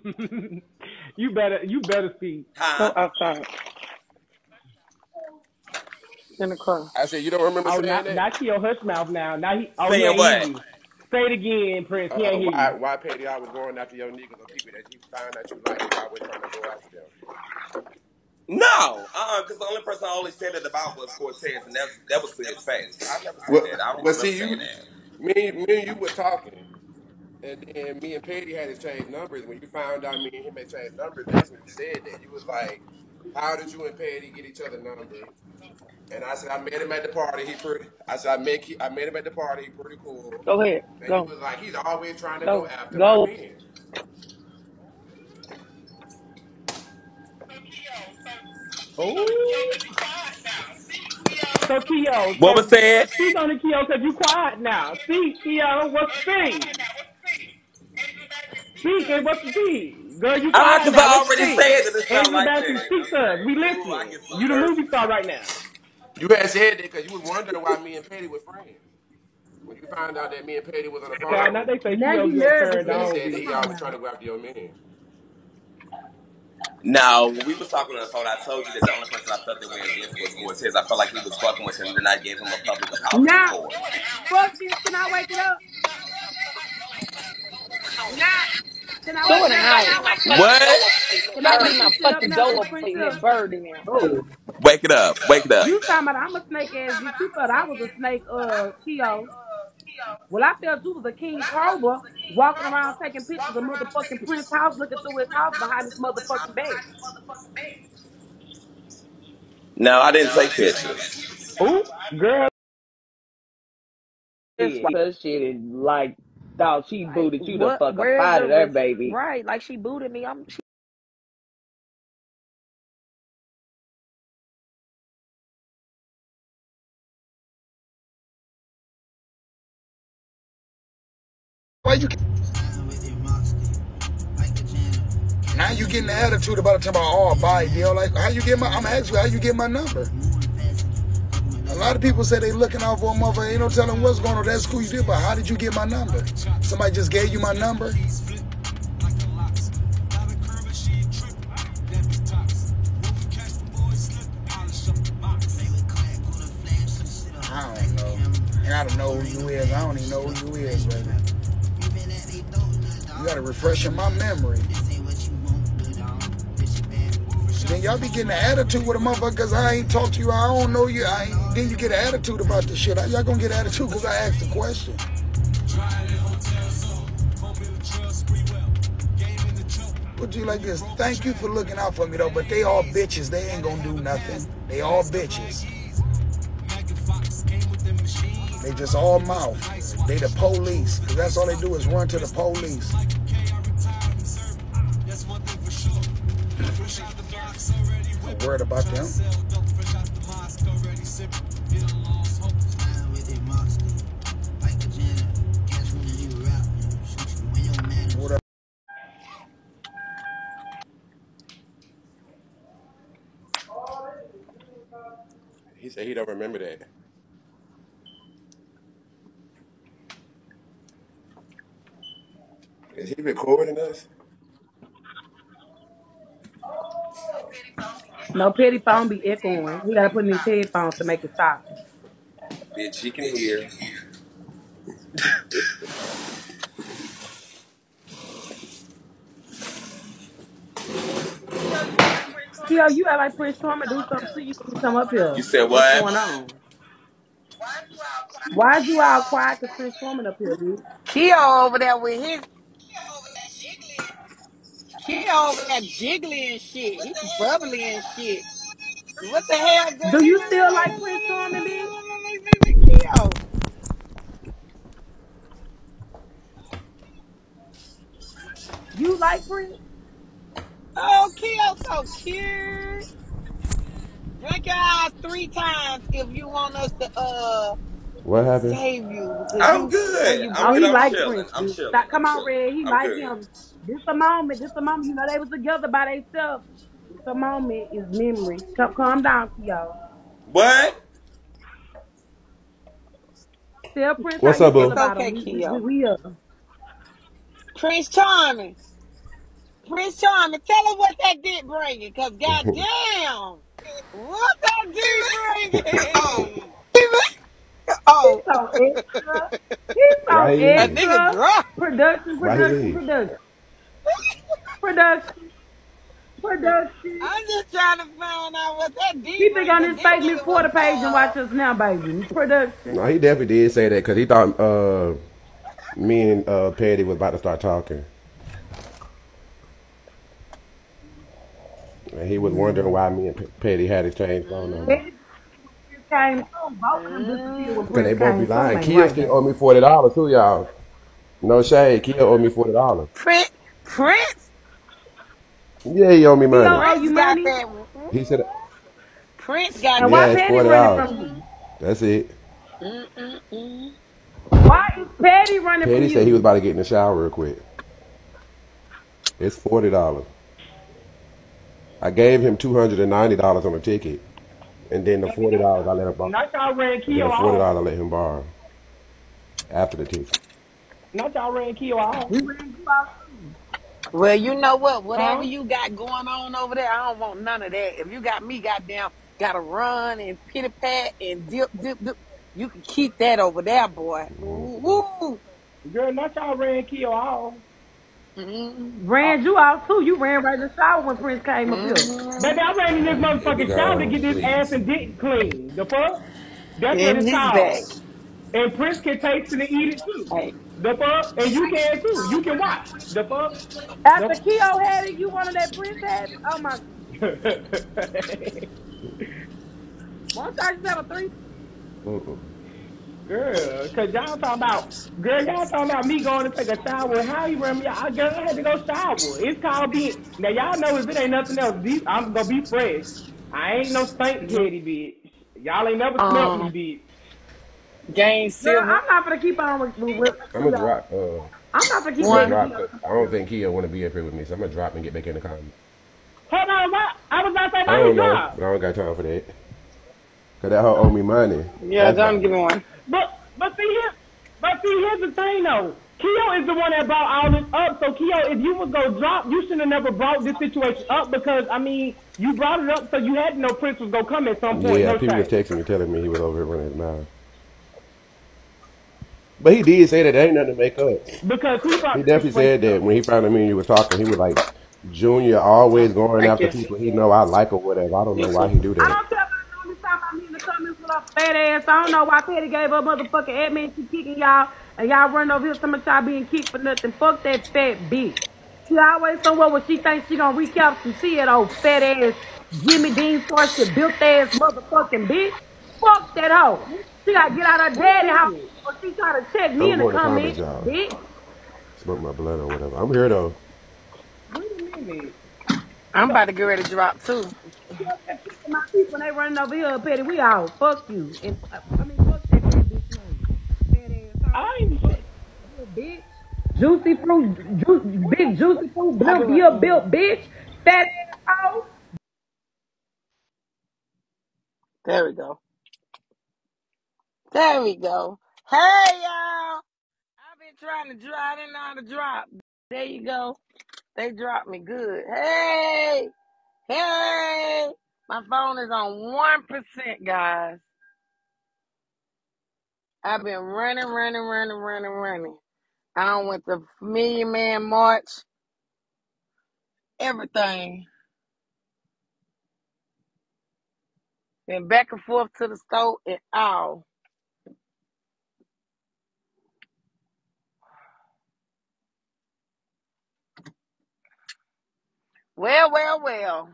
you better you better speak. Go Huh? outside in the car. I said, you don't remember Oh, saying not that? not Keo hush mouth now. Now he oh he Saying ain't what? Say it again, Prince. He Uh, ain't hear why you. why Petty I was going after your niggas or people that you found that you like if I was trying to go after them. No, uh, because the only person I only said it about was Cortez, and that that was to his face. I never said Well, that. I don't well see you that. me me and you were talking and then me and Petty had to change numbers. When you found out me and him had changed numbers, that's when you said that. You was like, How did you and Petty get each other numbers? And I said I met him at the party. He pretty. I said I met I met him at the party. He pretty cool. Go ahead. And you Go. was like, he's always trying to go Go. after my Go. men. Oh. So Keo, What was so said? speak on the Keo because you quiet now. See, Keo. What's speak? Speak and what's the speak? Girl, you Ah, because. I Let's already speak. said that it's not Angela like Bassett, that. speak to us. We Ooh, I listening. get so You the movie nervous. star right now. You had said that because you was wondering why me and Petty were friends. When you found out that me and Petty was on the God, now they say Now Keo you get nervous, turned and he on. said that bitch. he always trying to go after your man. No, when we was talking on the phone, I told you that the only person I felt that way against was Cortez. I felt like he was fucking with him, and I gave him a public apology Now, for it. fuck this. Can I wake it up? Now, can I Go wake in the it house. up? What? Can I Leave my this shit up fucking now door open Prince for you, Up? bird in there. Oh. Wake it up. Wake it up. You talking about I'm a snake ass bitch. You thought I was a snake, uh, Keo. Well, I felt you was a king cobra walking around taking pictures of motherfucking Prince house, looking through his house behind his motherfucking back. No, I didn't take pictures. Ooh, girl. That's why that shit is like, thought she Like, booted you the fuck up out of there, res- baby. right? Like she booted me. I'm. She, Why you? Now you getting the attitude about it, talking about oh buy deal. Like how you get my? I'm asking you how you get my number. A lot of people say they looking out for a motherfucker. Ain't no telling what's going on. That's cool you did, but how did you get my number? Somebody just gave you my number. I don't know who you is. I don't even know who you is, baby. You gotta refresh in my memory. Then y'all be getting an attitude with a motherfucker because I ain't talked to you. I don't know you. I ain't, then you get an attitude about this shit. Y'all gonna get an attitude because I asked the question. Put you like this. Thank you for looking out for me though, but they all bitches. They ain't gonna do nothing. They all bitches. They just all mouth. They the police. Cause that's all they do is run to the police. I'm worried about them. He said he don't remember that. Is he recording us? No petty phone be echoing. We gotta put in his headphones to make it stop. Bitch, she can hear. Keo, you act like Prince Trauma do something to you when you come up here. You said what? What's what? going on? Why'd you all quiet cause Prince Trauma up here, dude? He over there with his, he over there jiggly and shit. He bubbly and shit. What the hell Do you still like Prince Trauma, bitch? Keo. You like Prince? Oh, Keo so cute. Drink your eyes three times if you want us to uh What happened? save you. I'm you good. you I'm Oh, good. he I'm like chilling. Prince, I'm dude. chilling. Stop, come I'm on, chilling. Red. He I'm like good. him. This a moment. This a moment. You know they was together by themselves. This a moment is memory. Come, calm down, Keo. What? Tell Prince What's up, boo? about Okay, him. We, we, Keo. we, we Prince Charming. Prince Charming, tell her what that dick bringing, cause goddamn, what that dick bringing? oh, he's So extra. He's so Why he that nigga extra. drunk. Production, production, leave? production. Production. Production. I'm just trying to find out what that dick He think on bringing. his fake Miss nigga Porter page and watch us now, baby. Production. No, he definitely did say that because he thought uh, me and uh, Patty was about to start talking. And he was wondering why me and P- Patty had exchanged phone numbers. Prince came oh, home, both of them disappeared when Because they both be lying. Something Kia ain't still owe me forty dollars too, y'all. No shade. Kia owe me forty dollars. Prince, Prince, Yeah, he owe me He money. don't owe you got money. that. He said, Prince got And Yeah, why it's. Patty forty running dollars. from you? That's it. Mm-mm-mm. Why is Patty running Patty from said he was about to get in the shower real quick. It's forty dollars. I gave him two hundred and ninety dollars on the ticket, and then the forty dollars I let him borrow. Not y'all ran Keo the forty dollars I let him borrow after the ticket. Not y'all ran Keo off. We ran you out. Well, you know what? Whatever Huh? you got going on over there, I don't want none of that. If you got me, goddamn, gotta run and pitty pat and dip, dip, dip. You can keep that over there, boy. Ooh, woo. Girl, not y'all ran Keo off. Mm-hmm. Ran you out too. You ran right in the shower when Prince came up here. Mm-hmm. Baby, I ran in this Baby motherfucking shower to get this ass and dick clean. The fuck? That's what In it's his called. bag. And Prince can taste it and eat it too. Hey. The fuck? And you can too. You can watch. The fuck? After The Keo had it, you wanted that Prince had it? Oh my. One time you have a three. Mm-mm. Girl, cause y'all talking about, girl, y'all talking about me going to take a shower. How you run me? I, girl, I had to go shower. It's called being. Now y'all know if it ain't nothing else, these, I'm gonna be fresh. I ain't no stink heady bitch. Y'all ain't never smelt Um, me, Game Girl, silver. I'm not gonna keep on with. with, with I'm gonna drop. Uh, I'm not gonna keep I'm drop. I don't think Kia want to be up here with me, so I'm gonna drop and get back in the comments. Hold on, what? I was about to say, I why don't know, drop? but I don't got time for that. Cause that hoe owe me money. Yeah, That's John, why. give me one. But but see here, but see here's the thing though. Keo is the one that brought all this up. So Keo, if you was gonna drop, you should have never brought this situation up because I mean you brought it up so you had to know Prince was gonna come at some point. Yeah, no people was shame. texting me telling me he was over here running his mouth. But he did say that there ain't nothing to make up. Because he He definitely said that up. when he found out me and you was talking, he was like, Junior always going after people he know I like or whatever. I don't know why he do I that. don't care about you talking about me in the comments with her fat ass. I don't know why Petty gave her motherfucking admin. She kicking y'all and y'all run over here some of y'all being kicked for nothing. Fuck that fat bitch. She always somewhere where she thinks she gonna recap some shit, old fat ass Jimmy Dean Sarge built ass motherfucking bitch. Fuck that hoe. She gotta get out of her daddy house minute. or she try to check me Don't in go the in the comments, comments, bitch. Smoke my blood or whatever. I'm here though. Wait a minute. I'm about to get ready to drop too. She up there kicking my feet when they running over here, Petty. We all fuck you. And uh, I mean, fuck that fat bitch name. Fat ass. I ain't shit. Bitch. Juicy fruit, ju- big juicy fruit, I blimp do it. built bitch. Fat ass hoe. There we go. There we go. Hey y'all. I've been trying to drop. I didn't know how to drop. There you go. They dropped me good. Hey. Hey. My phone is on one percent, guys. I've been running, running, running, running, running. I done went the Million Man March, everything. Been back and forth to the store and all. Well, well, well.